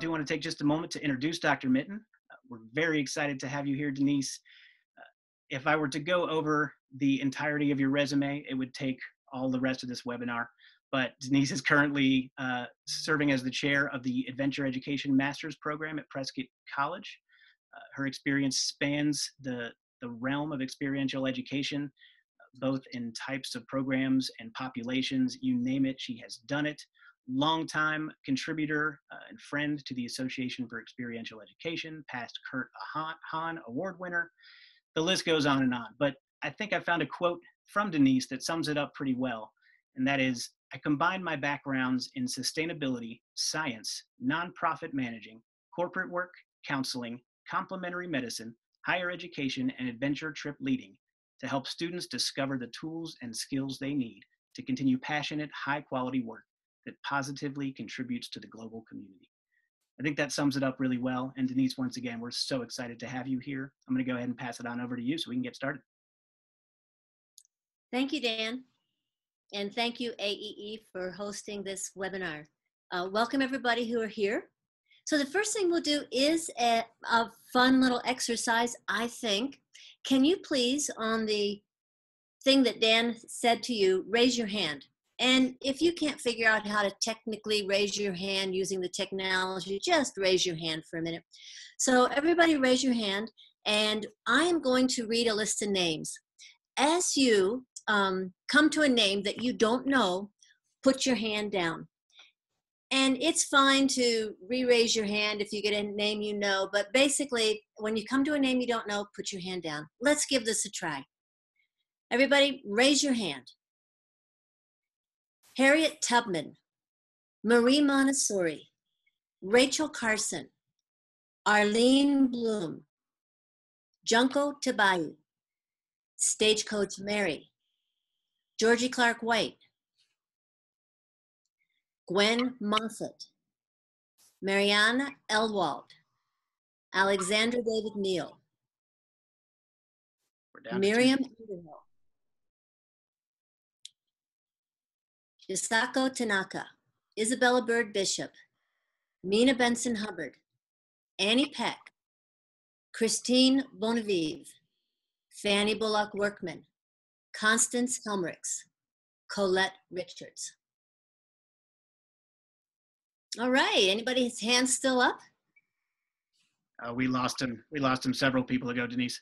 do want to take just a moment to introduce Dr. Mitten. Uh, we're very excited to have you here, Denise. Uh, if I were to go over the entirety of your resume, it would take all the rest of this webinar. But Denise is currently uh, serving as the chair of the Adventure Education Master's Program at Prescott College. Uh, her experience spans the, the realm of experiential education, both in types of programs and populations. You name it, she has done it longtime contributor uh, and friend to the Association for Experiential Education, past Kurt Hahn Award winner. The list goes on and on. But I think I found a quote from Denise that sums it up pretty well. And that is I combine my backgrounds in sustainability, science, nonprofit managing, corporate work, counseling, complementary medicine, higher education, and adventure trip leading to help students discover the tools and skills they need to continue passionate, high quality work that positively contributes to the global community. I think that sums it up really well. And Denise, once again, we're so excited to have you here. I'm going to go ahead and pass it on over to you so we can get started. Thank you, Dan. And thank you, AEE, for hosting this webinar. Uh, welcome, everybody who are here. So the first thing we'll do is a, a fun little exercise, I think. Can you please, on the thing that Dan said to you, raise your hand. And if you can't figure out how to technically raise your hand using the technology, just raise your hand for a minute. So everybody raise your hand and I am going to read a list of names. As you um, come to a name that you don't know, put your hand down. And it's fine to re-raise your hand if you get a name you know, but basically when you come to a name you don't know, put your hand down. Let's give this a try. Everybody raise your hand. Harriet Tubman, Marie Montessori, Rachel Carson, Arlene Bloom, Junko Tabei, Stagecoach Mary, Georgie Clark White, Gwen Moffat, Mariana Ewald, Alexandra David Néel, Miriam Underhill, Yasako Tanaka, Isabella Bird Bishop, Mina Benson Hubbard, Annie Peck, Kristine Bonnevie, Fanny Bullock Workman, Constance Helmricks, Colette Richards. All right, anybody's hands still up? Uh, we lost him. We lost him several people ago, Denise.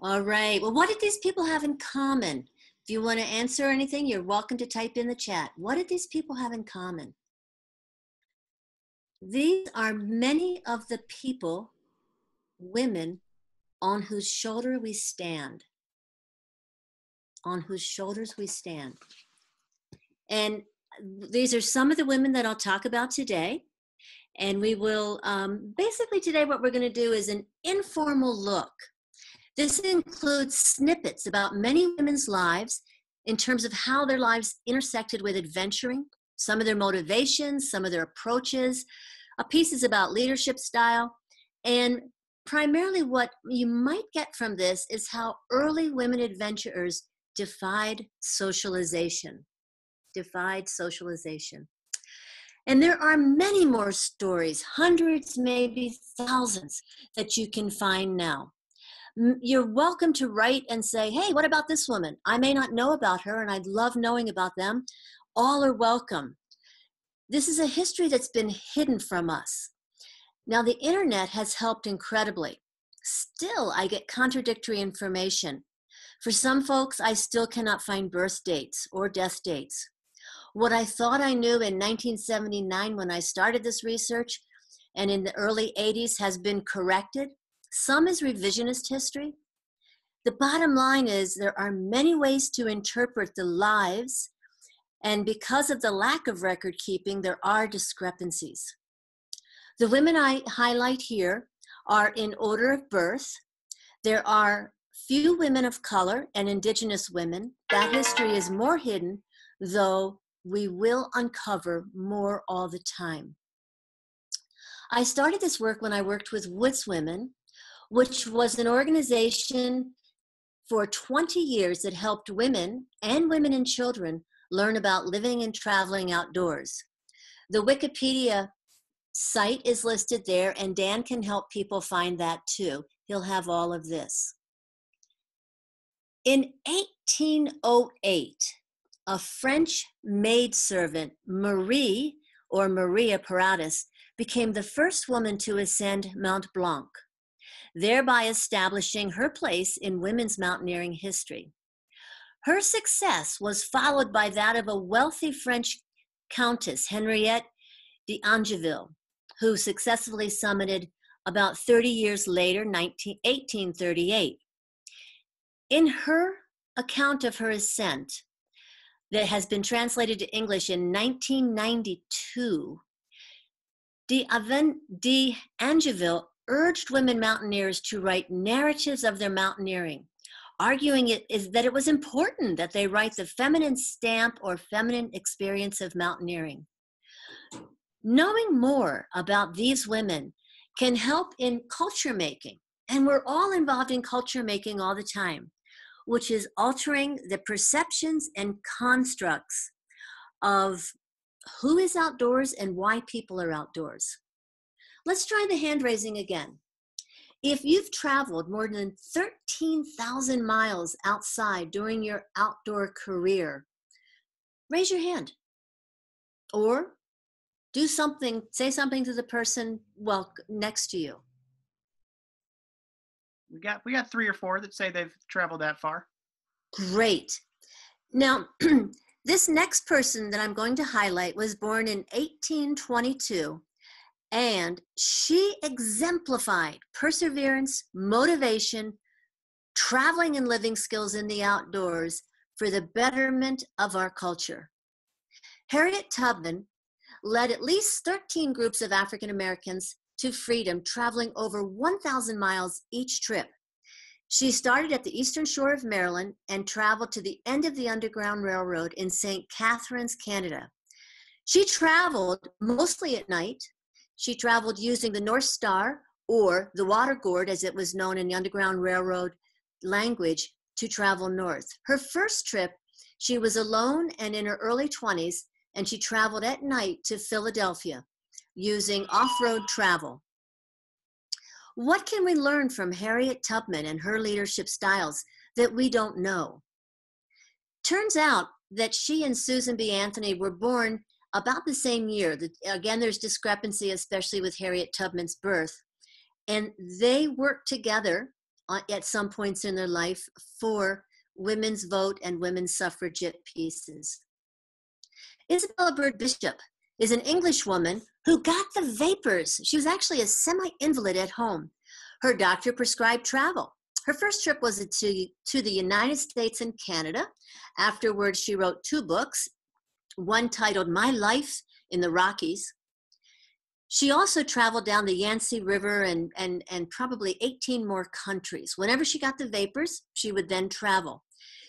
All right. Well, what did these people have in common? If you want to answer anything, you're welcome to type in the chat. What did these people have in common? These are many of the people, women, on whose shoulder we stand. On whose shoulders we stand. And these are some of the women that I'll talk about today. And we will, um, basically, today, what we're going to do is an informal look this includes snippets about many women's lives in terms of how their lives intersected with adventuring, some of their motivations, some of their approaches. A piece is about leadership style. And primarily, what you might get from this is how early women adventurers defied socialization. Defied socialization. And there are many more stories, hundreds, maybe thousands, that you can find now you're welcome to write and say, hey, what about this woman? I may not know about her and I'd love knowing about them. All are welcome. This is a history that's been hidden from us. Now, the internet has helped incredibly. Still, I get contradictory information. For some folks, I still cannot find birth dates or death dates. What I thought I knew in 1979 when I started this research and in the early 80s has been corrected some is revisionist history. The bottom line is there are many ways to interpret the lives, and because of the lack of record keeping, there are discrepancies. The women I highlight here are in order of birth. There are few women of color and indigenous women. That history is more hidden, though we will uncover more all the time. I started this work when I worked with Woods Women, which was an organization for 20 years that helped women and women and children learn about living and traveling outdoors. The Wikipedia site is listed there, and Dan can help people find that too. He'll have all of this. In 1808, a French maidservant, Marie or Maria Paradis, became the first woman to ascend Mount Blanc, thereby establishing her place in women's mountaineering history. Her success was followed by that of a wealthy French countess, Henriette d'Angeville, who successfully summited about 30 years later, 19, 1838. In her account of her ascent, that has been translated to English in 1992, D'Angeville urged women mountaineers to write narratives of their mountaineering, arguing it is that it was important that they write the feminine stamp or feminine experience of mountaineering. Knowing more about these women can help in culture making, and we're all involved in culture making all the time which is altering the perceptions and constructs of who is outdoors and why people are outdoors. Let's try the hand raising again. If you've traveled more than 13,000 miles outside during your outdoor career, raise your hand. Or do something, say something to the person well next to you we got we got three or four that say they've traveled that far. Great. Now, this next person that I'm going to highlight was born in 1822, and she exemplified perseverance, motivation, traveling and living skills in the outdoors for the betterment of our culture. Harriet Tubman led at least 13 groups of African Americans to freedom, traveling over 1,000 miles each trip. She started at the eastern shore of Maryland and traveled to the end of the Underground Railroad in St. Catharines, Canada. She traveled mostly at night. She traveled using the North Star or the water gourd, as it was known in the Underground Railroad language, to travel north. Her first trip, she was alone and in her early 20s, and she traveled at night to Philadelphia using off road travel. What can we learn from Harriet Tubman and her leadership styles that we don't know? Turns out that she and Susan B. Anthony were born about the same year. Again, there's discrepancy, especially with Harriet Tubman's birth. And they worked together uh, at some points in their life for women's vote and women's suffragette pieces. Isabella Bird Bishop is an English woman who got the vapors. She was actually a semi invalid at home. Her doctor prescribed travel. Her first trip was to, to the United States and Canada. Afterwards, she wrote two books, one titled My Life in the Rockies. She also traveled down the Yangtze River and, and, and probably 18 more countries. Whenever she got the vapors, she would then travel.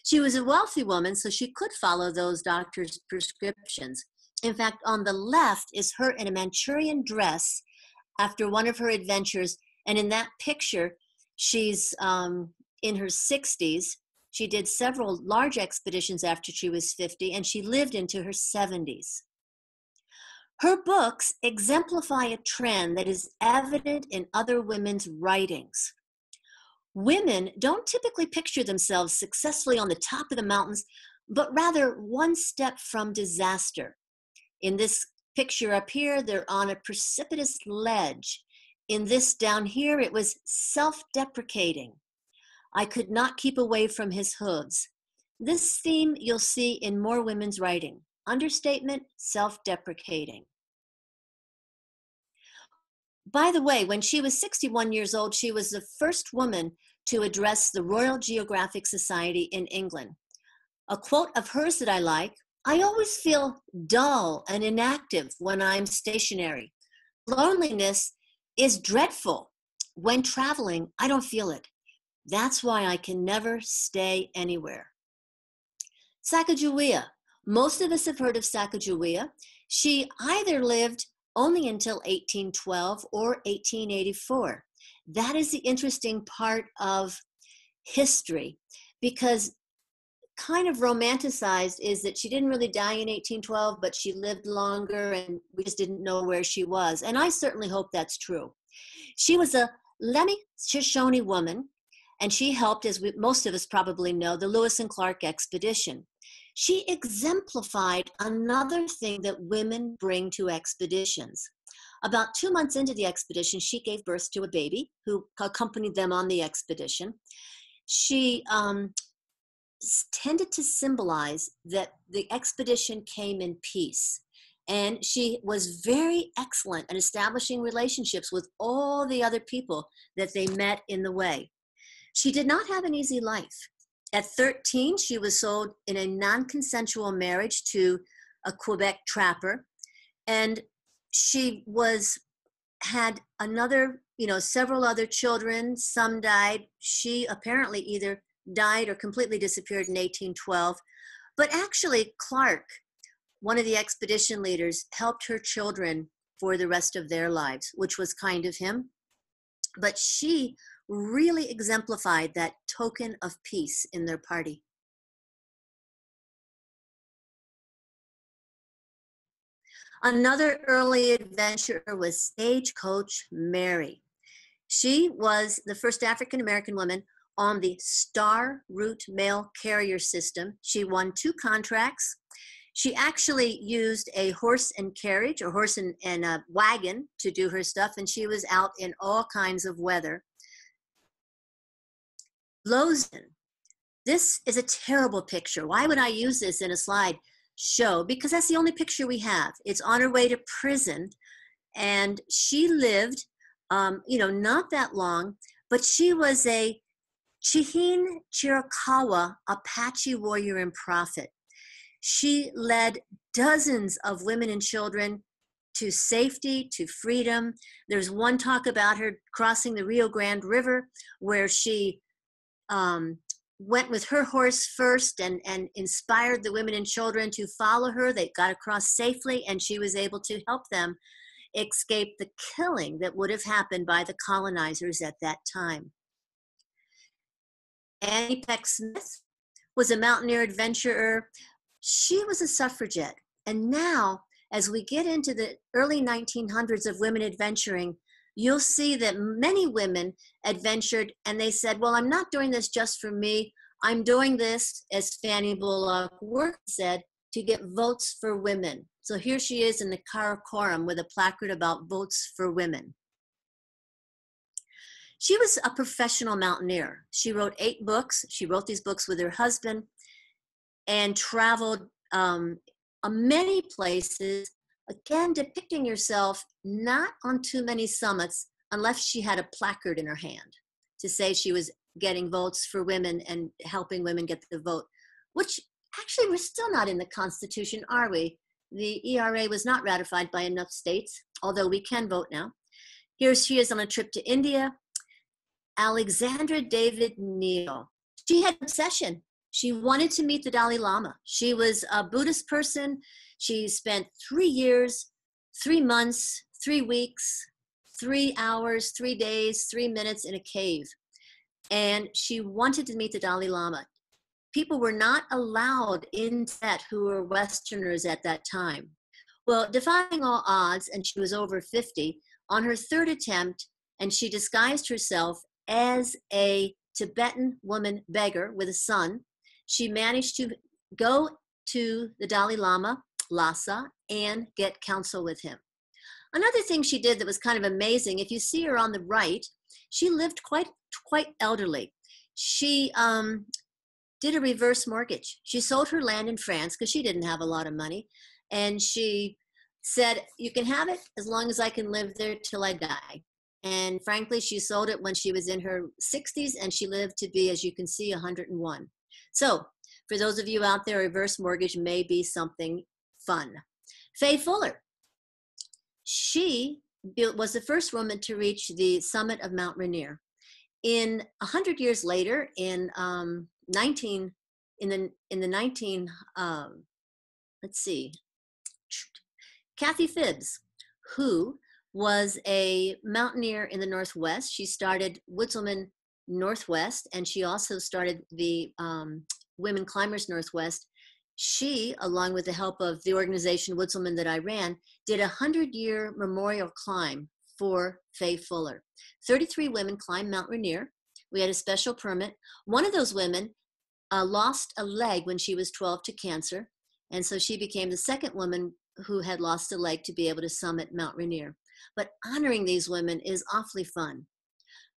She was a wealthy woman, so she could follow those doctors' prescriptions. In fact, on the left is her in a Manchurian dress after one of her adventures. And in that picture, she's um, in her 60s. She did several large expeditions after she was 50, and she lived into her 70s. Her books exemplify a trend that is evident in other women's writings. Women don't typically picture themselves successfully on the top of the mountains, but rather one step from disaster. In this picture up here, they're on a precipitous ledge. In this down here, it was self deprecating. I could not keep away from his hooves. This theme you'll see in more women's writing understatement, self deprecating. By the way, when she was 61 years old, she was the first woman to address the Royal Geographic Society in England. A quote of hers that I like I always feel dull and inactive when I'm stationary. Loneliness is dreadful. When traveling, I don't feel it. That's why I can never stay anywhere. Sacagawea. Most of us have heard of Sacagawea. She either lived only until 1812 or 1884. That is the interesting part of history because kind of romanticized is that she didn't really die in 1812, but she lived longer and we just didn't know where she was. And I certainly hope that's true. She was a Lemhi Shoshone woman, and she helped, as we, most of us probably know, the Lewis and Clark expedition. She exemplified another thing that women bring to expeditions. About two months into the expedition, she gave birth to a baby who accompanied them on the expedition. She um, tended to symbolize that the expedition came in peace. And she was very excellent at establishing relationships with all the other people that they met in the way. She did not have an easy life. At 13, she was sold in a non consensual marriage to a Quebec trapper. And she was had another, you know, several other children. Some died. She apparently either died or completely disappeared in 1812. But actually, Clark, one of the expedition leaders, helped her children for the rest of their lives, which was kind of him. But she really exemplified that token of peace in their party. Another early adventurer was Stagecoach Mary. She was the first African American woman on the Star Route Mail Carrier System. She won two contracts. She actually used a horse and carriage or horse and, and a wagon to do her stuff, and she was out in all kinds of weather. Lozen. This is a terrible picture. Why would I use this in a slide show? Because that's the only picture we have. It's on her way to prison, and she lived, um, you know, not that long, but she was a Chihenne Chiricahua Apache warrior and prophet. She led dozens of women and children to safety, to freedom. There's one talk about her crossing the Rio Grande River where she um, went with her horse first and, and inspired the women and children to follow her. They got across safely, and she was able to help them escape the killing that would have happened by the colonizers at that time. Annie Peck Smith was a mountaineer adventurer. She was a suffragette. And now, as we get into the early 1900s of women adventuring, you'll see that many women adventured and they said, Well, I'm not doing this just for me. I'm doing this, as Fanny Bullock Work said, to get votes for women. So here she is in the Karakoram with a placard about votes for women. She was a professional mountaineer. She wrote eight books. She wrote these books with her husband and traveled um, many places, again, depicting herself not on too many summits unless she had a placard in her hand to say she was getting votes for women and helping women get the vote, which actually we're still not in the Constitution, are we? The ERA was not ratified by enough states, although we can vote now. Here she is on a trip to India. Alexandra David Néel. She had obsession. She wanted to meet the Dalai Lama. She was a Buddhist person. She spent three years, three months, three weeks, three hours, three days, three minutes in a cave. And she wanted to meet the Dalai Lama. People were not allowed in Tibet who were Westerners at that time. Well, defying all odds, and she was over 50, on her third attempt, and she disguised herself as a Tibetan woman beggar with a son, she managed to go to the Dalai Lama, Lhasa, and get counsel with him. Another thing she did that was kind of amazing, if you see her on the right, she lived quite quite elderly. She um, did a reverse mortgage. She sold her land in France because she didn't have a lot of money, and she said, "You can have it as long as I can live there till I die." And frankly, she sold it when she was in her 60s and she lived to be, as you can see, 101. So, for those of you out there, reverse mortgage may be something fun. Fay Fuller. She was the first woman to reach the summit of Mount Rainier. In 100 years later, in um, 19, in the, in the 19, um, let's see, Kathy Phibbs, who was a mountaineer in the Northwest. She started Woodswoman Northwest, and she also started the um, Women Climbers Northwest. She, along with the help of the organization Woodswoman that I ran, did a 100 year memorial climb for Fay Fuller. 33 women climbed Mount Rainier. We had a special permit. One of those women uh, lost a leg when she was 12 to cancer, and so she became the second woman who had lost a leg to be able to summit Mount Rainier. But honoring these women is awfully fun.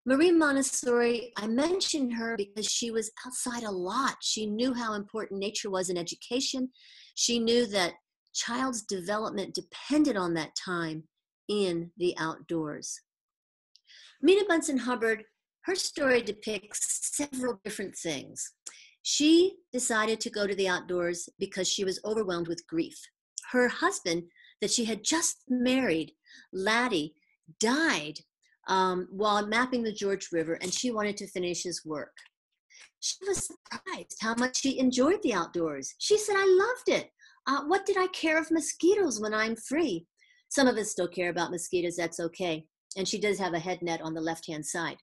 Marie Montessori, I mentioned her because she was outside a lot. She knew how important nature was in education. She knew that child's development depended on that time in the outdoors. Minna Benson Hubbard, her story depicts several different things. She decided to go to the outdoors because she was overwhelmed with grief. Her husband, that she had just married, Laddie, died um, while mapping the George River, and she wanted to finish his work. She was surprised how much she enjoyed the outdoors. She said, I loved it. Uh, what did I care of mosquitoes when I'm free? Some of us still care about mosquitoes, that's okay. And she does have a head net on the left hand side.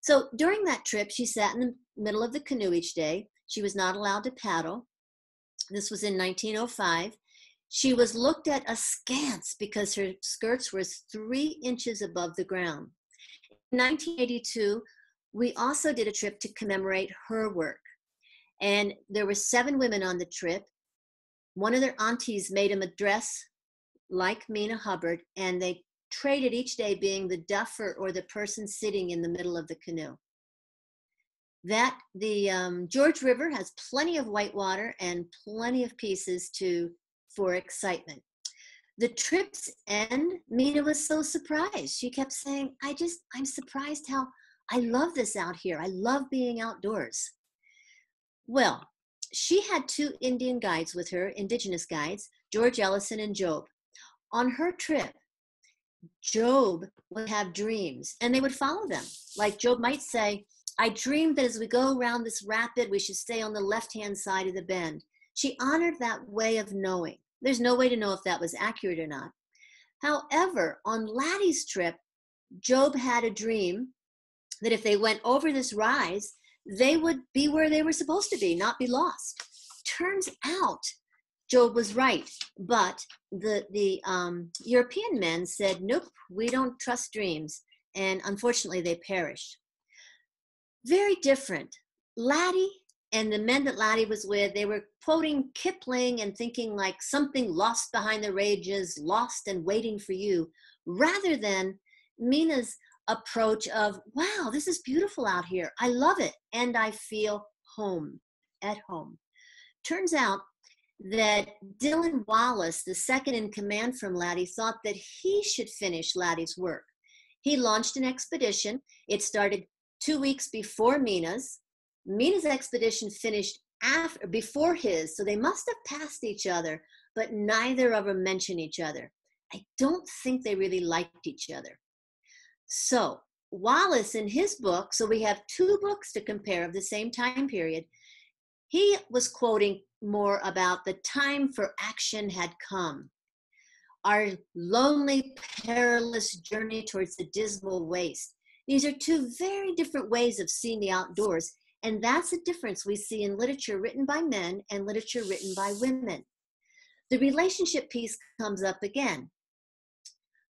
So during that trip, she sat in the middle of the canoe each day. She was not allowed to paddle. This was in 1905. She was looked at askance because her skirts were three inches above the ground. In 1982, we also did a trip to commemorate her work. And there were seven women on the trip. One of their aunties made them a dress like Mina Hubbard, and they traded each day being the duffer or the person sitting in the middle of the canoe. That the um, George River has plenty of white water and plenty of pieces to for excitement. The trip's end, Mina was so surprised. She kept saying, I just, I'm surprised how I love this out here. I love being outdoors. Well, she had two Indian guides with her, indigenous guides, George Elson and Job. On her trip, Job would have dreams and they would follow them. Like Job might say, I dreamed that as we go around this rapid, we should stay on the left hand side of the bend. She honored that way of knowing. There's no way to know if that was accurate or not. However, on Laddie's trip, Job had a dream that if they went over this rise, they would be where they were supposed to be, not be lost. Turns out Job was right, but the the um, European men said, "Nope, we don't trust dreams," and unfortunately, they perished. Very different. Laddie and the men that Laddie was with, they were quoting Kipling and thinking like something lost behind the rages, lost and waiting for you, rather than Mina's approach of, wow, this is beautiful out here. I love it. And I feel home, at home. Turns out that Dillon Wallace, the second in command from Laddie, thought that he should finish Laddie's work. He launched an expedition. It started two weeks before Minna's. Minna's expedition finished after, before his, so they must have passed each other, but neither of them mentioned each other. I don't think they really liked each other. So, Wallace, in his book, so we have two books to compare of the same time period, he was quoting more about the time for action had come. Our lonely, perilous journey towards the dismal waste. These are two very different ways of seeing the outdoors, and that's a difference we see in literature written by men and literature written by women. The relationship piece comes up again.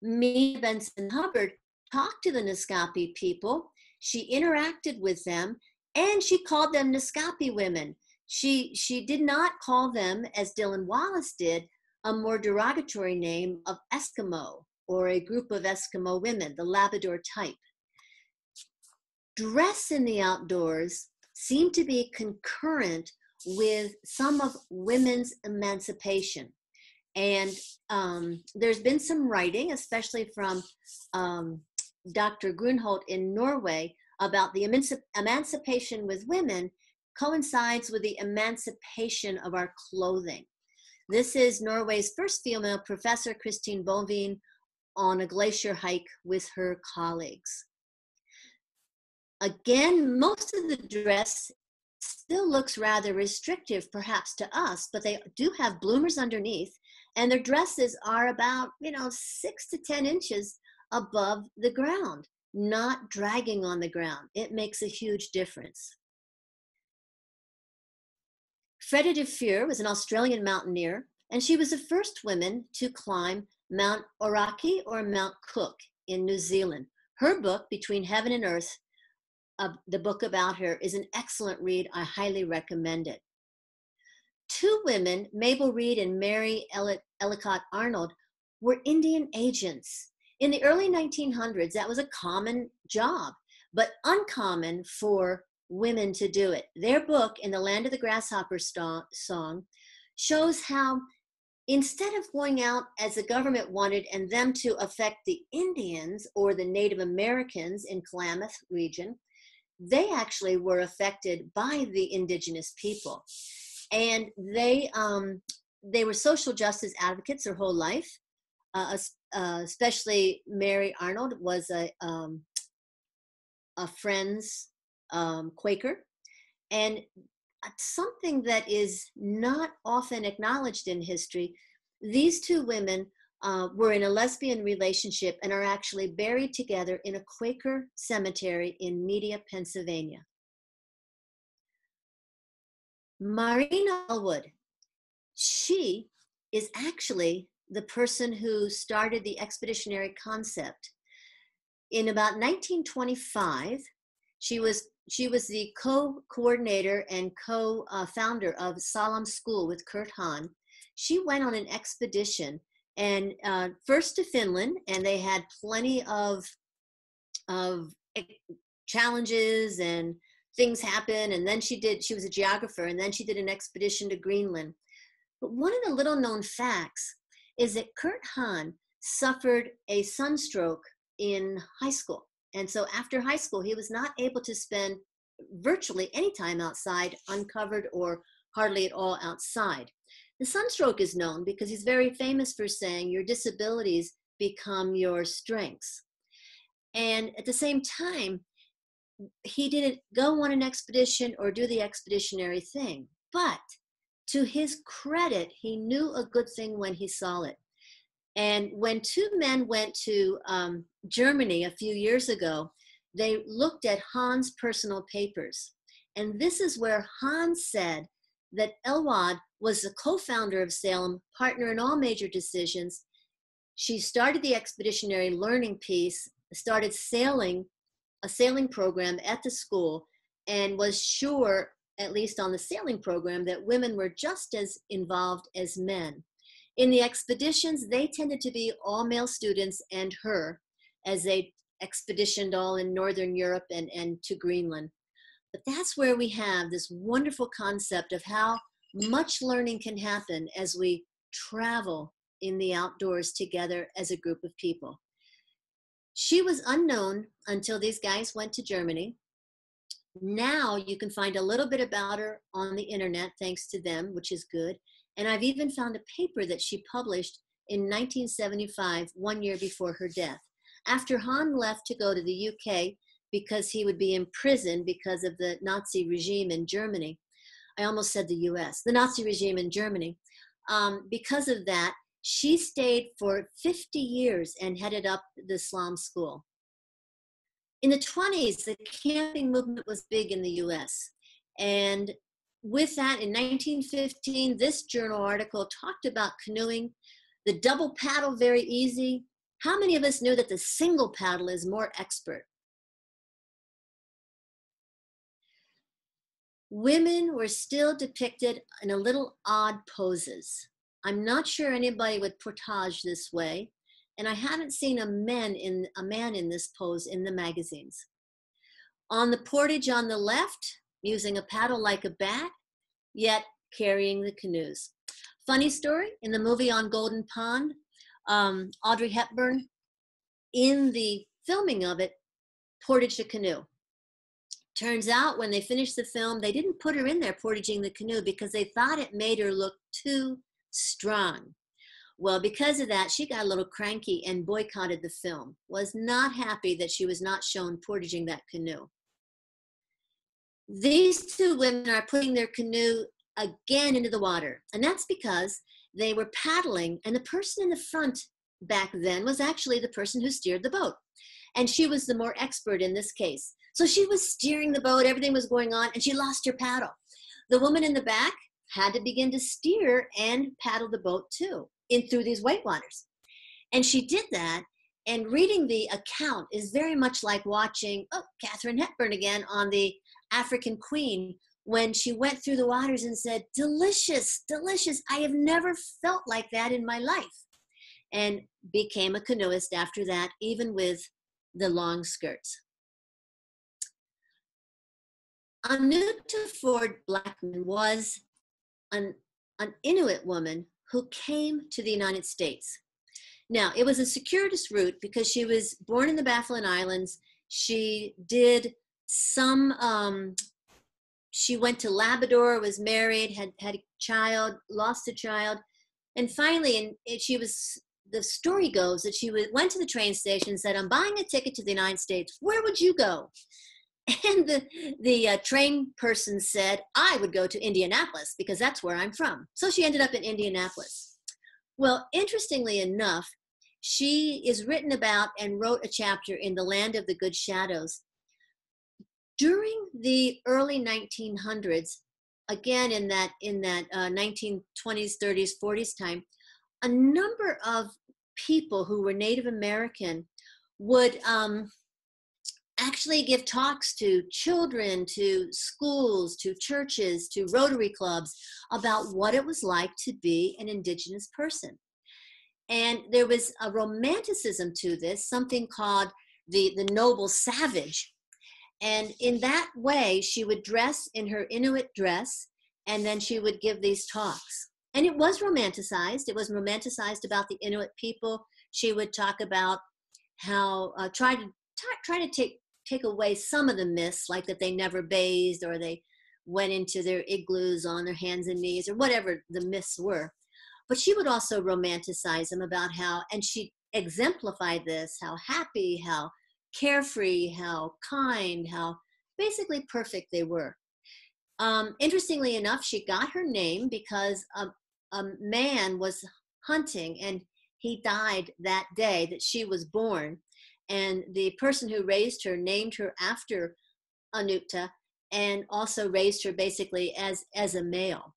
Me, Benson Hubbard, talked to the Naskapi people, she interacted with them, and she called them Naskapi women. She, she did not call them, as Dillon Wallace did, a more derogatory name of Eskimo or a group of Eskimo women, the Labrador type. Dress in the outdoors seem to be concurrent with some of women's emancipation. And um, there's been some writing, especially from um, Dr. Gurholt in Norway, about the emanci- emancipation with women coincides with the emancipation of our clothing. This is Norway's first female professor, Kristine Bonnevie, on a glacier hike with her colleagues. Again, most of the dress still looks rather restrictive perhaps to us, but they do have bloomers underneath and their dresses are about, you know, six to 10 inches above the ground. not dragging on the ground. It makes a huge difference. Freda de was an Australian mountaineer, and she was the first woman to climb Mount Aoraki or Mount Cook in New Zealand. Her book, Between Heaven and Earth, uh, the book about her, is an excellent read. I highly recommend it. Two women, Mabel Reed and Mary Ellicott Arnold, were Indian agents. In the early 1900s, that was a common job, but uncommon for women to do it. Their book, In the Land of the Grasshopper Song, shows how instead of going out as the government wanted and them to affect the Indians or the Native Americans in Klamath region, they actually were affected by the indigenous people. And they, um, they were social justice advocates their whole life. Uh, uh, especially Mary Arnold was a, um, a Friends um, Quaker. And something that is not often acknowledged in history, these two women uh, were in a lesbian relationship and are actually buried together in a Quaker cemetery in Media, Pennsylvania. Maureen Allwood, she is actually the person who started the expeditionary concept. In about 1925, she was she was the co-coordinator and co-founder of Salem School with Kurt Hahn. She went on an expedition and uh, first to Finland, and they had plenty of of challenges and things happen. And then she did. She was a geographer, and then she did an expedition to Greenland. But one of the little known facts is that Kurt Hahn suffered a sunstroke in high school. And so after high school, he was not able to spend virtually any time outside, uncovered or hardly at all outside. The sunstroke is known because he's very famous for saying your disabilities become your strengths. And at the same time, he didn't go on an expedition or do the expeditionary thing. But to his credit, he knew a good thing when he saw it. And when two men went to um, Germany a few years ago, they looked at Hahn's personal papers. And this is where Hahn said that Ewald was the co founder of Salem, partner in all major decisions. She started the expeditionary learning piece, started sailing, a sailing program at the school, and was sure, at least on the sailing program, that women were just as involved as men. In the expeditions, they tended to be all male students and her as they expeditioned all in Northern Europe and, and to Greenland. But that's where we have this wonderful concept of how much learning can happen as we travel in the outdoors together as a group of people. She was unknown until these guys went to Germany. Now you can find a little bit about her on the internet thanks to them, which is good. And I've even found a paper that she published in 1975, one year before her death. After Hahn left to go to the UK because he would be imprisoned because of the Nazi regime in Germany, I almost said the US, the Nazi regime in Germany. Um, because of that, she stayed for 50 years and headed up the Islam school. In the 20s, the camping movement was big in the US. And with that, in 1915, this journal article talked about canoeing, the double paddle very easy. How many of us knew that the single paddle is more expert? Women were still depicted in a little odd poses. I'm not sure anybody would portage this way, and I haven't seen a man in a man in this pose in the magazines. On the portage on the left, using a paddle like a bat, yet carrying the canoes. Funny story in the movie on Golden Pond, um, Audrey Hepburn, in the filming of it, portaged a canoe. Turns out when they finished the film, they didn't put her in there portaging the canoe because they thought it made her look too strong. Well, because of that, she got a little cranky and boycotted the film, was not happy that she was not shown portaging that canoe. These two women are putting their canoe again into the water, and that's because they were paddling, and the person in the front back then was actually the person who steered the boat. and she was the more expert in this case. So she was steering the boat, everything was going on, and she lost her paddle. The woman in the back had to begin to steer and paddle the boat too in through these white waters. And she did that. And reading the account is very much like watching, oh, Katharine Hepburn again on the African Queen when she went through the waters and said, Delicious, delicious. I have never felt like that in my life. And became a canoeist after that, even with the long skirts. Anauta Ford Blackman was an, an Inuit woman who came to the United States. Now, it was a circuitous route because she was born in the Baffin Islands. She did some, um, she went to Labrador, was married, had had a child, lost a child. And finally, and she was, the story goes that she went to the train station and said, I'm buying a ticket to the United States. Where would you go? And the, the uh, train person said, I would go to Indianapolis because that's where I'm from. So she ended up in Indianapolis. Well, interestingly enough, she is written about and wrote a chapter in The Land of the Good Shadows. During the early 1900s, again in that in that uh, 1920s, 30s, 40s time, a number of people who were Native American would um, actually give talks to children, to schools, to churches, to Rotary clubs about what it was like to be an Indigenous person. And there was a romanticism to this, something called the, the noble savage. And in that way, she would dress in her Inuit dress, and then she would give these talks. And it was romanticized. It was romanticized about the Inuit people. She would talk about how, uh, try to try to take take away some of the myths, like that they never bathed or they went into their igloos on their hands and knees or whatever the myths were. But she would also romanticize them about how, and she exemplified this how happy, how carefree, how kind, how basically perfect they were. Um, interestingly enough, she got her name because a, a man was hunting and he died that day that she was born and the person who raised her named her after Anauta and also raised her basically as as a male.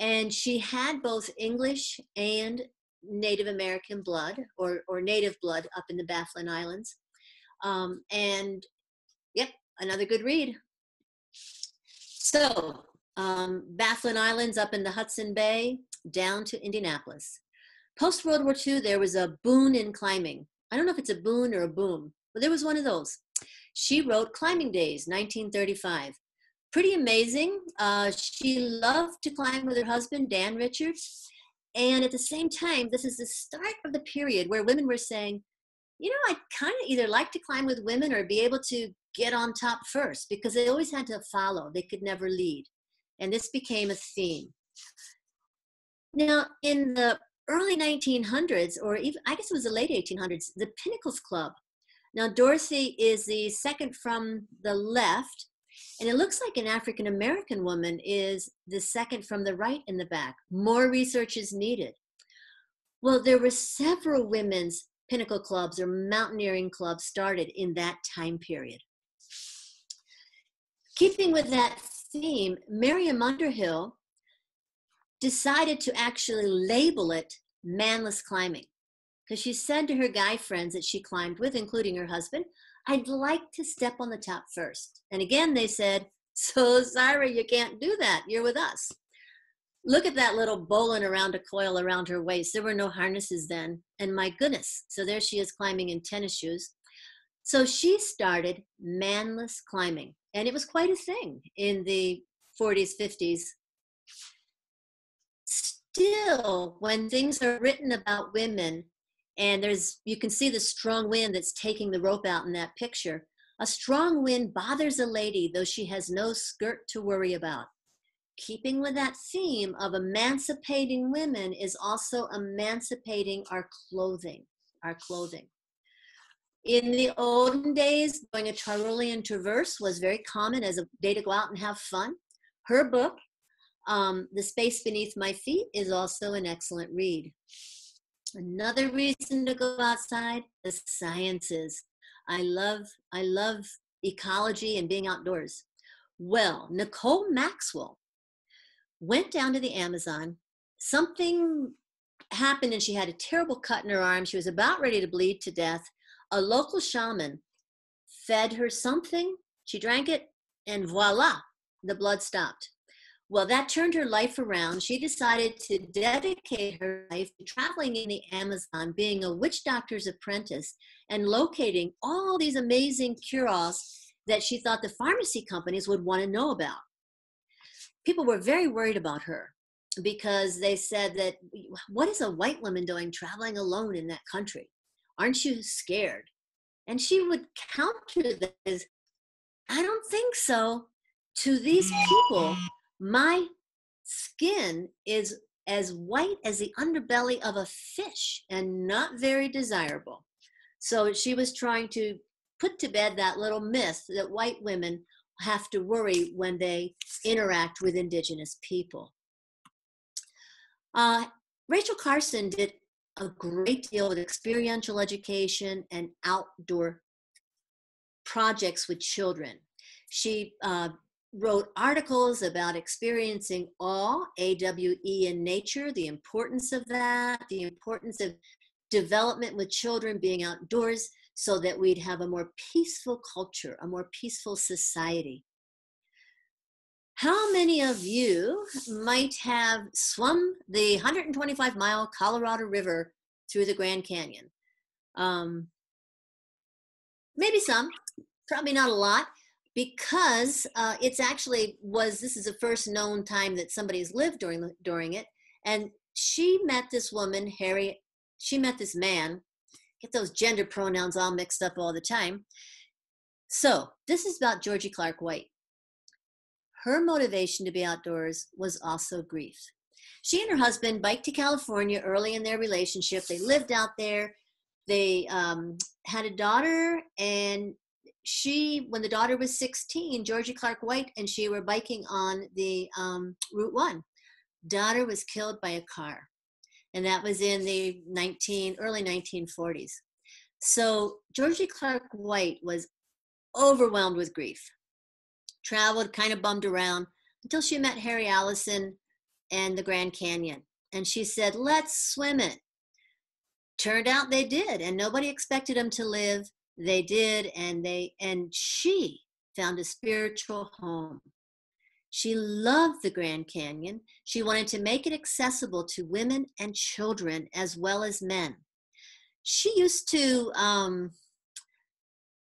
And she had both English and Native American blood or, or native blood up in the Baffin Islands. Um, and yep, another good read. So, um, Baffin Islands up in the Hudson Bay, down to Indianapolis. Post World War II, there was a boon in climbing. I don't know if it's a boon or a boom, but there was one of those. She wrote Climbing Days, 1935. Pretty amazing. Uh, she loved to climb with her husband, Dan Richards. And at the same time, this is the start of the period where women were saying, you know, I kind of either like to climb with women or be able to get on top first because they always had to follow, they could never lead. And this became a theme. Now, in the early 1900s, or even, I guess it was the late 1800s, the Pinnacles Club. Now, Dorothy is the second from the left, and it looks like an African American woman is the second from the right in the back. More research is needed. Well, there were several women's pinnacle clubs or mountaineering clubs started in that time period. Keeping with that theme, Miriam Underhill decided to actually label it manless climbing because she said to her guy friends that she climbed with, including her husband, I'd like to step on the top first. And again, they said, So, Zyra, you can't do that. You're with us. Look at that little bowline around a coil around her waist. There were no harnesses then. And my goodness, so there she is climbing in tennis shoes. So she started manless climbing. And it was quite a thing in the 40s, 50s, still, when things are written about women, and there's you can see the strong wind that's taking the rope out in that picture. A strong wind bothers a lady, though she has no skirt to worry about. Keeping with that theme of emancipating women is also emancipating our clothing, our clothing. In the olden days, going a Tyrolean traverse was very common as a day to go out and have fun. Her book, um, the Space Beneath My Feet is also an excellent read. Another reason to go outside, the sciences. I love I love ecology and being outdoors. Well, Nicole Maxwell went down to the Amazon. Something happened and she had a terrible cut in her arm. She was about ready to bleed to death. A local shaman fed her something. She drank it, and voila, the blood stopped. Well, that turned her life around. She decided to dedicate her life to traveling in the Amazon, being a witch doctor's apprentice, and locating all these amazing cure alls that she thought the pharmacy companies would want to know about. People were very worried about her because they said that, what is a white woman doing traveling alone in that country? Aren't you scared? And she would counter this I don't think so. To these people, my skin is as white as the underbelly of a fish and not very desirable. So she was trying to put to bed that little myth that white women have to worry when they interact with indigenous people. Uh, Rachel Carson did a great deal with experiential education and outdoor projects with children. She uh, wrote articles about experiencing awe, AWE in nature, the importance of that, the importance of development with children being outdoors so that we'd have a more peaceful culture, a more peaceful society. How many of you might have swum the 125 mile Colorado River through the Grand Canyon? Um, maybe some, probably not a lot because uh, it's actually was this is the first known time that somebody's lived during during it and she met this woman harry she met this man get those gender pronouns all mixed up all the time. So this is about georgie clark white. Her motivation to be outdoors was also grief. She and her husband biked to california early in their relationship. They lived out there. They um, had a daughter and she, when the daughter was 16, Georgie Clark White and she were biking on the um, Route 1. Daughter was killed by a car. And that was in the 19, early 1940s. So Georgie Clark White was overwhelmed with grief, traveled, kind of bummed around until she met Harry Aleson and the Grand Canyon. And she said, let's swim it. Turned out they did, and nobody expected them to live they did and they and she found a spiritual home. She loved the grand canyon. She wanted to make it accessible to women and children as well as men. She used to um,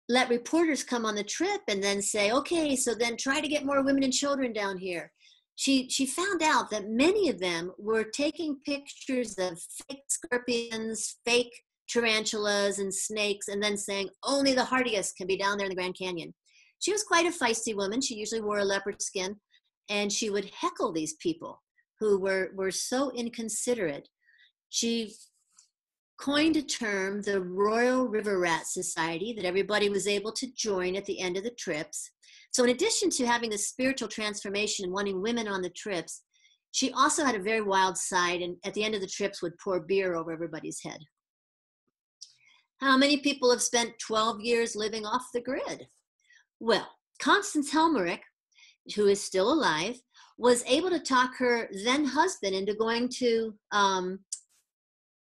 let reporters come on the trip and then say okay so then try to get more women and children down here. She she found out that many of them were taking pictures of fake scorpions fake tarantulas and snakes, and then saying only the hardiest can be down there in the Grand Canyon. She was quite a feisty woman. She usually wore a leopard skin, and she would heckle these people who were, were so inconsiderate. She coined a term, the Royal River Rat Society, that everybody was able to join at the end of the trips. So, in addition to having the spiritual transformation and wanting women on the trips, she also had a very wild side, and at the end of the trips, would pour beer over everybody's head. How many people have spent 12 years living off the grid? Well, Constance Helmericks, who is still alive, was able to talk her then husband into going to um,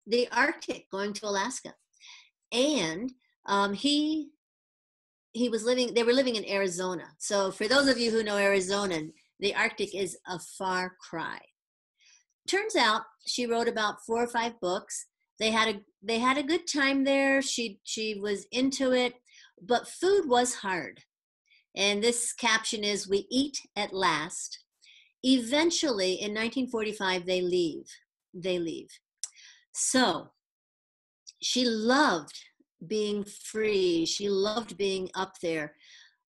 the Arctic, going to Alaska. And um, he he was living they were living in Arizona. So for those of you who know Arizona, the Arctic is a far cry. Turns out she wrote about four or five books they had a they had a good time there. She she was into it but food was hard. And this caption is we eat at last. Eventually in 1945 they leave they leave. So she loved being free. She loved being up there.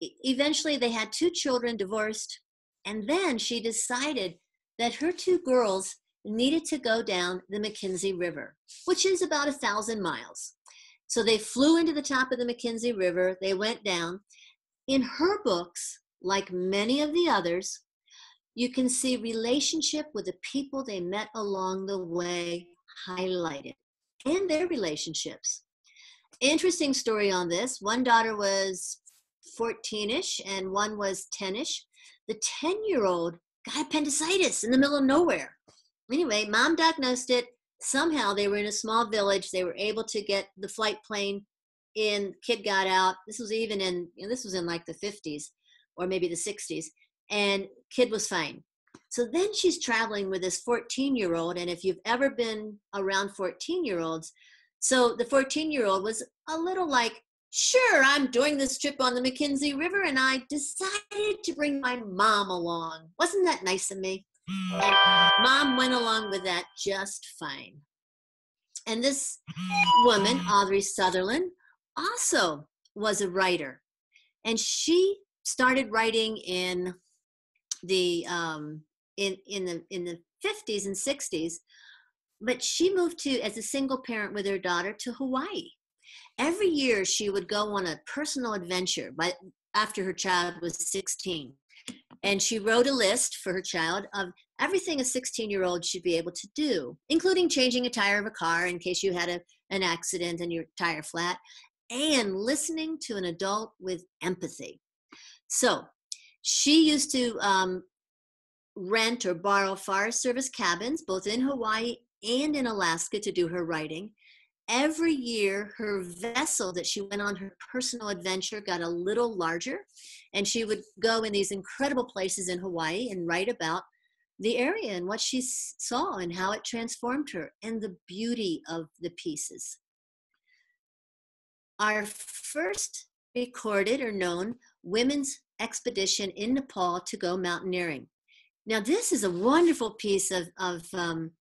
Eventually they had two children divorced and then she decided that her two girls needed to go down the Mackenzie River, which is about a thousand miles. So they flew into the top of the Mackenzie River, they went down. In her books, like many of the others, you can see relationship with the people they met along the way highlighted and their relationships. interesting story on this. One daughter was 14ish and one was 10ish. The 10 year old got appendicitis in the middle of nowhere. Anyway, mom diagnosed it. Somehow they were in a small village. They were able to get the flight plane in. Kid got out. This was even in, you know, this was in like the 50s or maybe the 60s. And kid was fine. So then she's traveling with this 14 year old. And if you've ever been around 14 year olds, so the 14 year old was a little like, sure, I'm doing this trip on the Mackenzie River and I decided to bring my mom along. Wasn't that nice of me? Mom went along with that just fine. And this woman, Audrey Sutherland, also was a writer. And she started writing in the um, in in the in the 50s and 60s but she moved to as a single parent with her daughter to hawaii every year she would go on a personal adventure but after her child was 16 and she wrote a list for her child of everything a 16 year old should be able to do including changing a tire of a car in case you had a, an accident and your tire flat and listening to an adult with empathy so she used to um, rent or borrow Forest Service cabins, both in Hawaii and in Alaska, to do her writing. Every year, her vessel that she went on her personal adventure got a little larger, and she would go in these incredible places in Hawaii and write about the area and what she saw and how it transformed her and the beauty of the pieces. Our first recorded or known women's expedition in Nepal to go mountaineering. Now, this is a wonderful piece of, of um,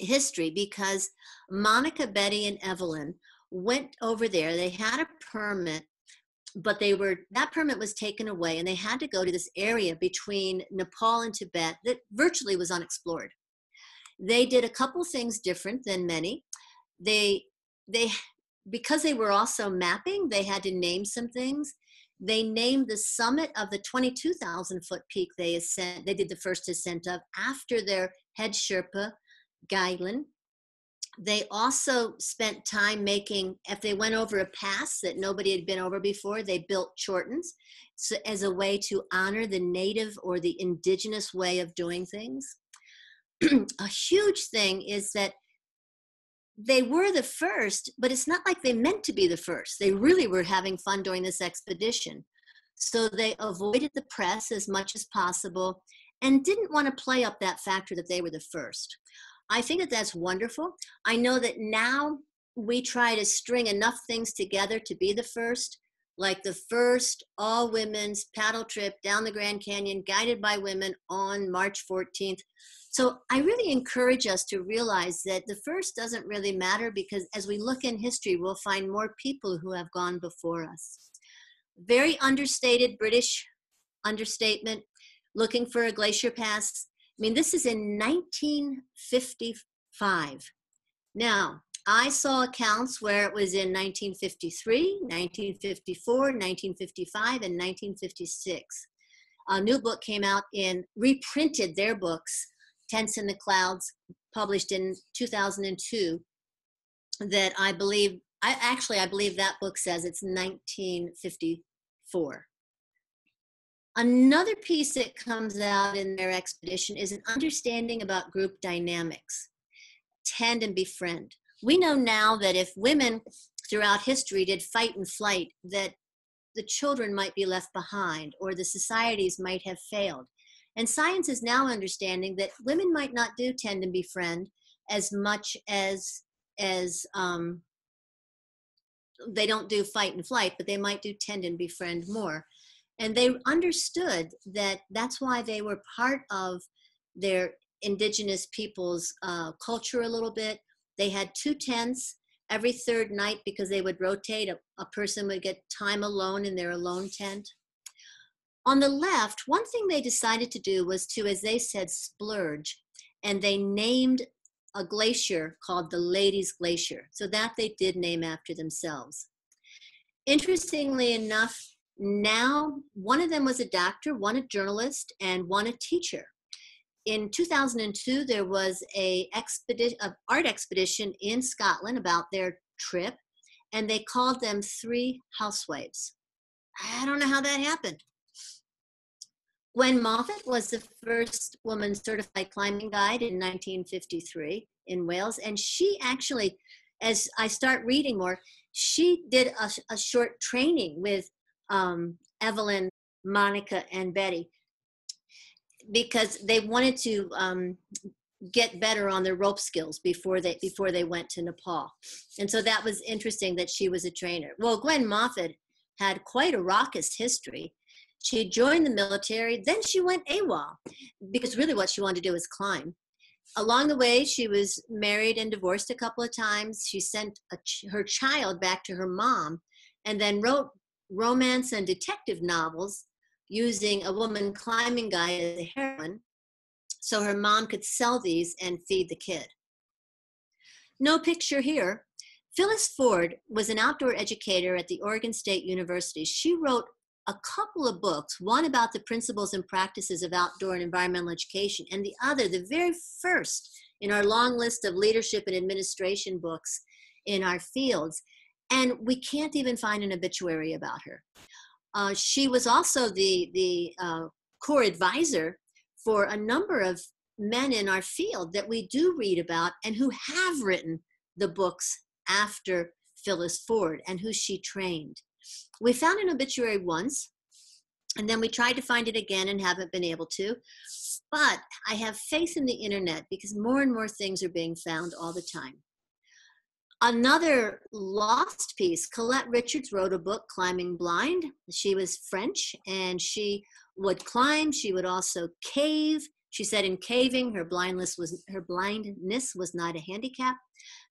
history because Monica, Betty, and Evelyn went over there. They had a permit, but they were that permit was taken away, and they had to go to this area between Nepal and Tibet that virtually was unexplored. They did a couple things different than many. They they because they were also mapping, they had to name some things they named the summit of the 22,000 foot peak they ascent, they did the first ascent of after their head Sherpa, Gyalgen. They also spent time making, if they went over a pass that nobody had been over before, they built chortens so, as a way to honor the native or the indigenous way of doing things. a huge thing is that they were the first, but it's not like they meant to be the first. They really were having fun during this expedition. So they avoided the press as much as possible and didn't want to play up that factor that they were the first. I think that that's wonderful. I know that now we try to string enough things together to be the first, like the first all women's paddle trip down the Grand Canyon guided by women on March 14th. So I really encourage us to realize that the first doesn't really matter because as we look in history, we'll find more people who have gone before us. Very understated British understatement, looking for a glacier pass. I mean, this is in 1955. Now, I saw accounts where it was in 1953, 1954, 1955, and 1956. A new book came out in reprinted their books Tents in the Clouds, published in 2002, that I believe, I actually, I believe that book says it's 1954. Another piece that comes out in their expedition is an understanding about group dynamics. Tend and befriend. We know now that if women throughout history did fight and flight, that the children might be left behind or the societies might have failed. And science is now understanding that women might not do tend and befriend as much as as um, they don't do fight and flight, but they might do tend and befriend more. And they understood that that's why they were part of their indigenous people's uh, culture a little bit. They had two tents every third night because they would rotate. A, a person would get time alone in their alone tent. On the left, one thing they decided to do was to, as they said, splurge. And they named a glacier called the Ladies Glacier. So that they did name after themselves. Interestingly enough, now one of them was a doctor, one a journalist, and one a teacher. In 2002, there was a expedition, art expedition in Scotland about their trip, and they called them three housewives. I don't know how that happened. Gwen Moffat was the first woman certified climbing guide in 1953 in Wales, and she actually, as I start reading more, she did a, a short training with um, Evelyn, Monica, and Betty because they wanted to um, get better on their rope skills before they before they went to Nepal. And so that was interesting that she was a trainer. Well, Gwen Moffat had quite a raucous history. She joined the military, then she went AWOL because really what she wanted to do was climb. Along the way, she was married and divorced a couple of times. She sent ch- her child back to her mom and then wrote romance and detective novels using a woman climbing guy as a heroine so her mom could sell these and feed the kid. No picture here. Phyllis Ford was an outdoor educator at the Oregon State University. She wrote a couple of books, one about the principles and practices of outdoor and environmental education, and the other, the very first in our long list of leadership and administration books in our fields. And we can't even find an obituary about her. Uh, she was also the, the uh, core advisor for a number of men in our field that we do read about and who have written the books after Phyllis Ford and who she trained. We found an obituary once, and then we tried to find it again and haven't been able to. But I have faith in the internet because more and more things are being found all the time. Another lost piece, Colette Richards wrote a book, Climbing Blind. She was French and she would climb. She would also cave. She said in caving, her blindness was her blindness was not a handicap.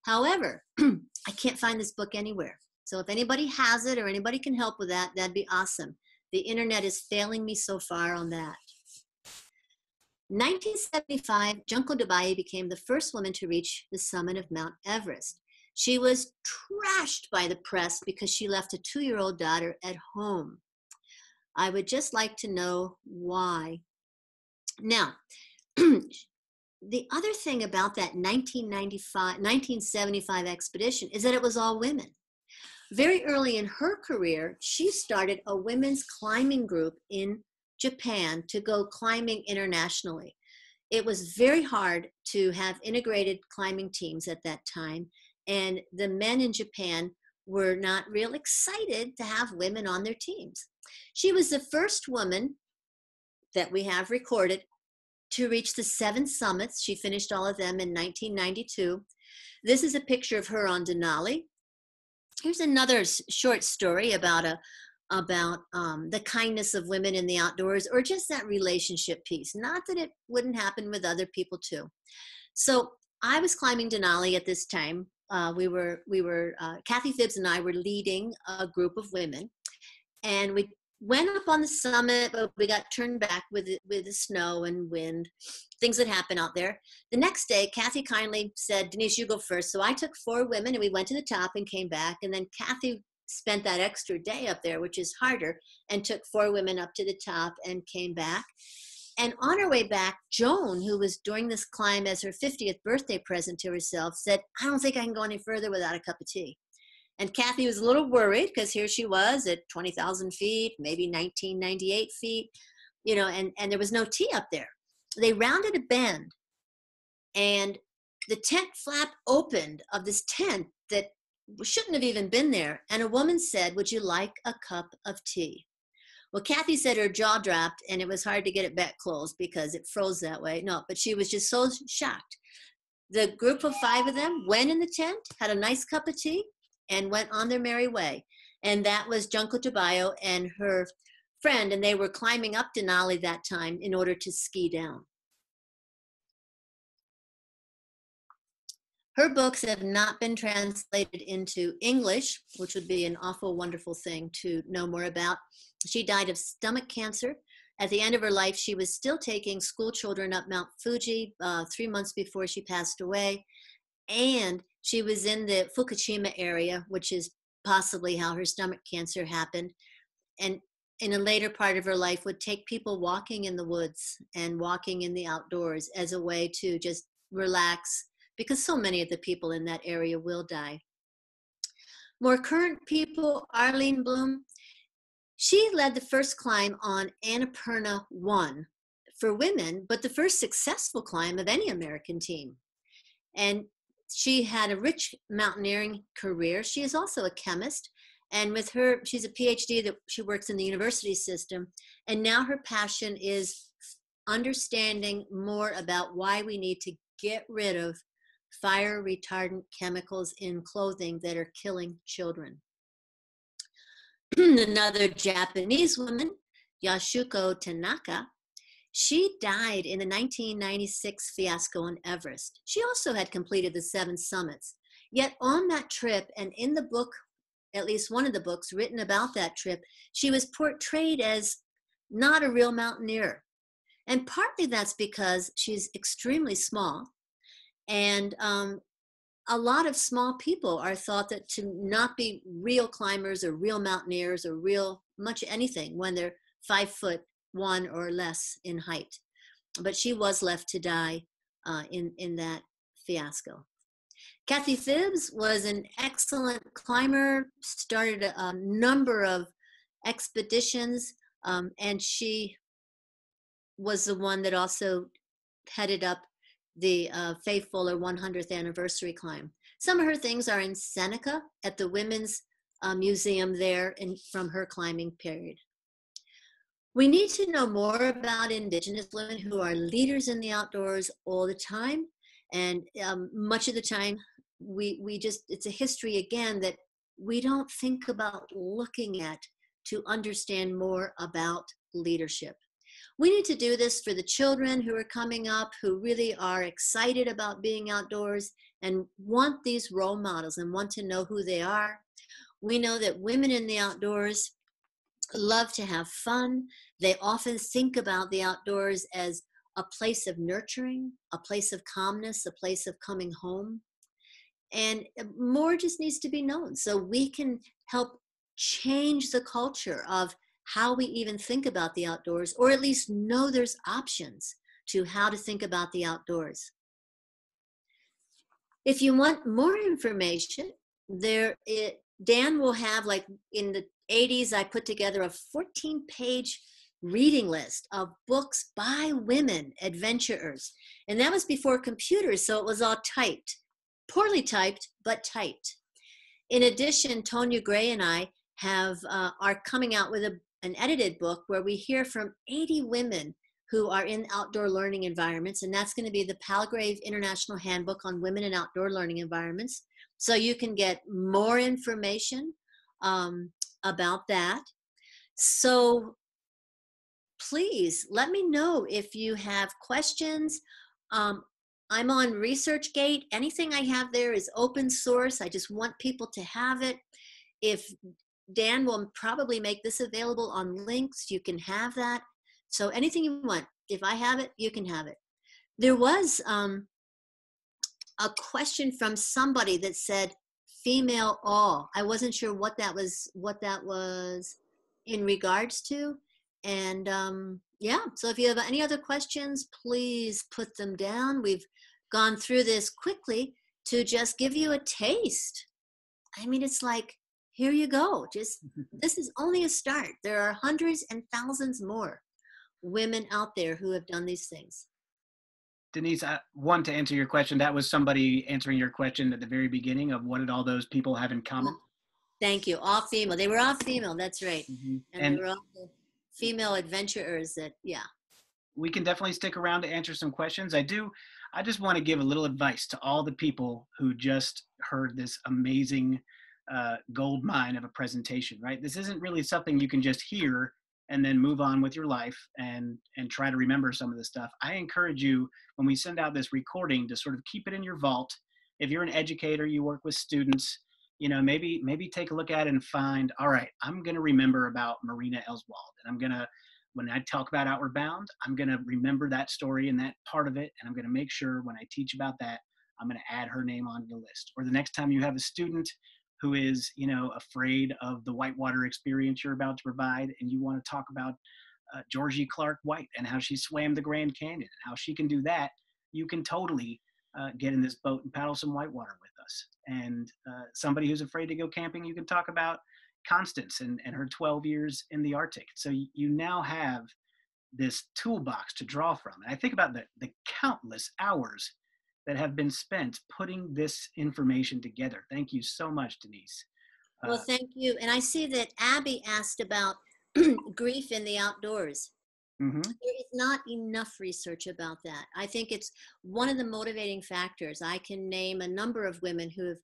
However, I can't find this book anywhere. So if anybody has it or anybody can help with that, that'd be awesome. The internet is failing me so far on that. 1975, Junko Tabei became the first woman to reach the summit of Mount Everest. She was trashed by the press because she left a two year old daughter at home. I would just like to know why. Now, the other thing about that 1995, 1975 expedition is that it was all women. Very early in her career, she started a women's climbing group in Japan to go climbing internationally. It was very hard to have integrated climbing teams at that time, and the men in Japan were not real excited to have women on their teams. She was the first woman that we have recorded to reach the seven summits. She finished all of them in 1992. This is a picture of her on Denali. Here's another short story about a about um, the kindness of women in the outdoors or just that relationship piece. Not that it wouldn't happen with other people too. So I was climbing Denali at this time uh, we were we were uh, Kathy Phibbs and I were leading a group of women, and we went up on the summit, but we got turned back with with the snow and wind, things that happen out there. The next day, Kathy kindly said, "Denise, you go first. So I took four women, and we went to the top and came back. And then Kathy spent that extra day up there, which is harder, and took four women up to the top and came back. And on her way back, Joan, who was doing this climb as her 50th birthday present to herself, said, I don't think I can go any further without a cup of tea. And Kathy was a little worried because here she was at 20,000 feet, maybe 1998 feet, you know, and, and there was no tea up there. They rounded a bend and the tent flap opened of this tent that shouldn't have even been there. And a woman said, Would you like a cup of tea? Well, Kathy said her jaw dropped and it was hard to get it back closed because it froze that way. No, but she was just so shocked. The group of five of them went in the tent, had a nice cup of tea, and went on their merry way. And that was Junko Tabei and her friend, and they were climbing up Denali that time in order to ski down. Her books have not been translated into English, which would be an awful wonderful thing to know more about. She died of stomach cancer. At the end of her life, she was still taking school children up Mount Fuji uh, three months before she passed away. And she was in the Fukushima area, which is possibly how her stomach cancer happened. And in a later part of her life, would take people walking in the woods and walking in the outdoors as a way to just relax because so many of the people in that area will die. More current people, Arlene Blum, she led the first climb on Annapurna 1 for women, but the first successful climb of any American team. And she had a rich mountaineering career. She is also a chemist. And with her, she's a PhD that she works in the university system. And now her passion is understanding more about why we need to get rid of fire retardant chemicals in clothing that are killing children. Another Japanese woman, Yasuko Tanaka, she died in the 1996 fiasco on Everest. She also had completed the seven summits. Yet on that trip, and in the book, at least one of the books written about that trip, she was portrayed as not a real mountaineer. And partly that's because she's extremely small. And um, a lot of small people are thought that to not be real climbers or real mountaineers or real much anything when they're five foot one or less in height. But she was left to die uh, in, in that fiasco. Kathy Phibbs was an excellent climber, started a, a number of expeditions, um, and she was the one that also headed up the uh, Fay Fuller 100th anniversary climb. Some of her things are in Seneca at the Women's uh, Museum there in, from her climbing period. We need to know more about Indigenous women who are leaders in the outdoors all the time. And um, much of the time, we, we just, it's a history again that we don't think about looking at to understand more about leadership. We need to do this for the children who are coming up who really are excited about being outdoors and want these role models and want to know who they are. We know that women in the outdoors love to have fun. They often think about the outdoors as a place of nurturing, a place of calmness, a place of coming home. And uh, more just needs to be known so we can help change the culture of how we even think about the outdoors, or at least know there's options to how to think about the outdoors. If you want more information, there it, Dan will have like in the 80s, I put together a 14 page reading list of books by women adventurers. And that was before computers, so it was all typed. Poorly typed, but typed. In addition, Tonya Gray and I have uh, are coming out with a, an edited book where we hear from 80 women who are in outdoor learning environments, and that's going to be the Palgrave International Handbook on Women in Outdoor Learning Environments. So you can get more information um, about that. So please let me know if you have questions. Um, I'm on ResearchGate. Anything I have there is open source. I just want people to have it. If Dan will probably make this available on links, you can have that. So anything you want, if I have it, you can have it. There was um, a question from somebody that said, female all. I wasn't sure what that was, what that was in regards to. And um, yeah, so if you have any other questions, please put them down. We've gone through this quickly to just give you a taste. I mean, it's like, here you go. Just this is only a start. There are hundreds and thousands more women out there who have done these things. Denise, I want to answer your question. That was somebody answering your question at the very beginning of what did all those people have in common? Thank you. All female. They were all female. That's right. Mm-hmm. And, and, they were all female adventurers that, yeah. We can definitely stick around to answer some questions. I do. I just want to give a little advice to all the people who just heard this amazing uh, gold mine of a presentation, right? This isn't really something you can just hear and then move on with your life and and try to remember some of this stuff. I encourage you when we send out this recording to sort of keep it in your vault. If you're an educator you work with students you know maybe maybe take a look at it and find all right i'm going to remember about marina ewald and i'm going to when i talk about outward bound i'm going to remember that story and that part of it and i'm going to make sure when i teach about that i'm going to add her name onto the list. Or the next time you have a student who is you know afraid of the whitewater experience you're about to provide and you want to talk about uh, georgie clark white and how she swam the grand canyon and how she can do that you can totally uh, get in this boat and paddle some whitewater with us. And uh, somebody who's afraid to go camping, you can talk about Constance and, and her 12 years in the Arctic. So you, now have this toolbox to draw from. And I think about the, the countless hours that have been spent putting this information together. Thank you so much, Denise. Well, uh, thank you. And I see that Abby asked about grief in the outdoors. Mm-hmm. There is not enough research about that. I think it's one of the motivating factors. I can name a number of women who have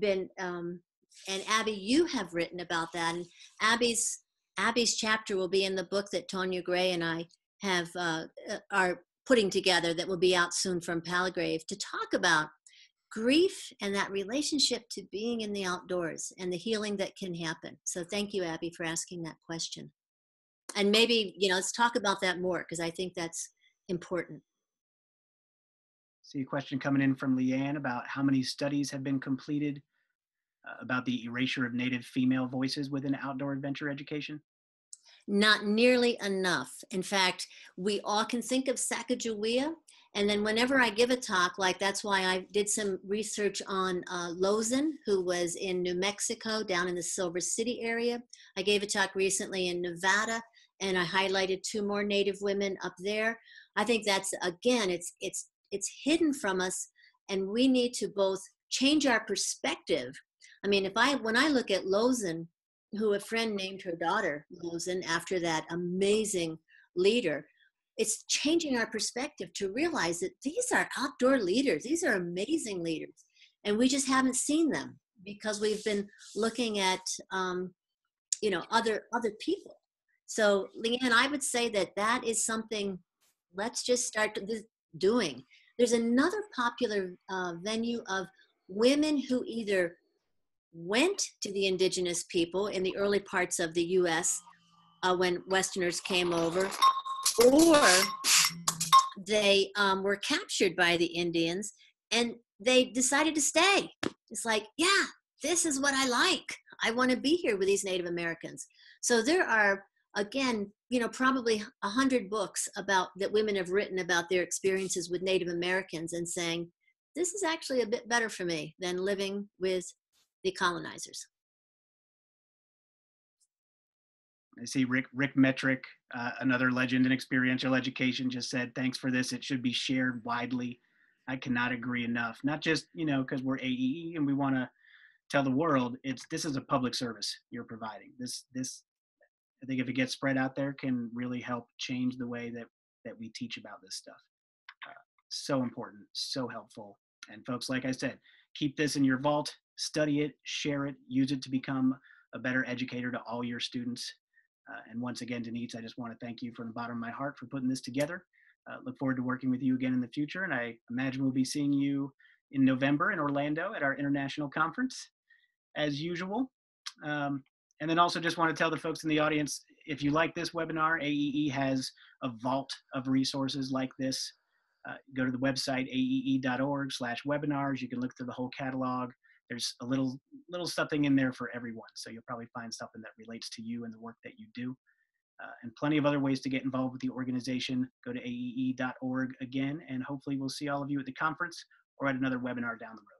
been, um, and Abby, you have written about that. And Abby's Abby's chapter will be in the book that Tonya Gray and I have uh, uh, are putting together that will be out soon from Palgrave to talk about grief and that relationship to being in the outdoors and the healing that can happen. So thank you, Abby, for asking that question. And maybe, you know, let's talk about that more because I think that's important. See a question coming in from Leanne about how many studies have been completed uh, about the erasure of Native female voices within outdoor adventure education? Not nearly enough. In fact, we all can think of Sacagawea, and then whenever I give a talk, like that's why I did some research on uh, Lozen, who was in New Mexico, down in the Silver City area. I gave a talk recently in Nevada, and I highlighted two more Native women up there. I think that's again, it's it's it's hidden from us, and we need to both change our perspective I mean, if I when I look at Lozen, who a friend named her daughter Lozen after that amazing leader, it's changing our perspective to realize that these are outdoor leaders. These are amazing leaders, and we just haven't seen them because we've been looking at um, you know other other people. So, Leanne, I would say that that is something. Let's just start doing. There's another popular uh, venue of women who either went to the indigenous people in the early parts of the US uh, when Westerners came over, or they um, were captured by the Indians and they decided to stay. It's like, yeah, this is what I like. I want to be here with these Native Americans. So there are, again, you know, probably a hundred books about that women have written about their experiences with Native Americans and saying, this is actually a bit better for me than living with the colonizers. I see Rick Rick Medrick, uh, another legend in experiential education, just said, "Thanks for this. It should be shared widely." I cannot agree enough. Not just you know because we're AEE and we want to tell the world. It's this is a public service you're providing. This this I think if it gets spread out there can really help change the way that that we teach about this stuff. Uh, so important, so helpful. And folks, like I said, keep this in your vault study it, share it, use it to become a better educator to all your students. Uh, and once again, Denise, I just want to thank you from the bottom of my heart for putting this together. Uh, look forward to working with you again in the future. And I imagine we'll be seeing you in November in Orlando at our international conference, as usual. Um, and then also just want to tell the folks in the audience, if you like this webinar, AEE has a vault of resources like this. Uh, go to the website aee.org slash webinars. You can look through the whole catalog there's a little little something in there for everyone. So you'll probably find something that relates to you and the work that you do. Uh, and plenty of other ways to get involved with the organization. Go to aee.org again, and hopefully we'll see all of you at the conference or at another webinar down the road.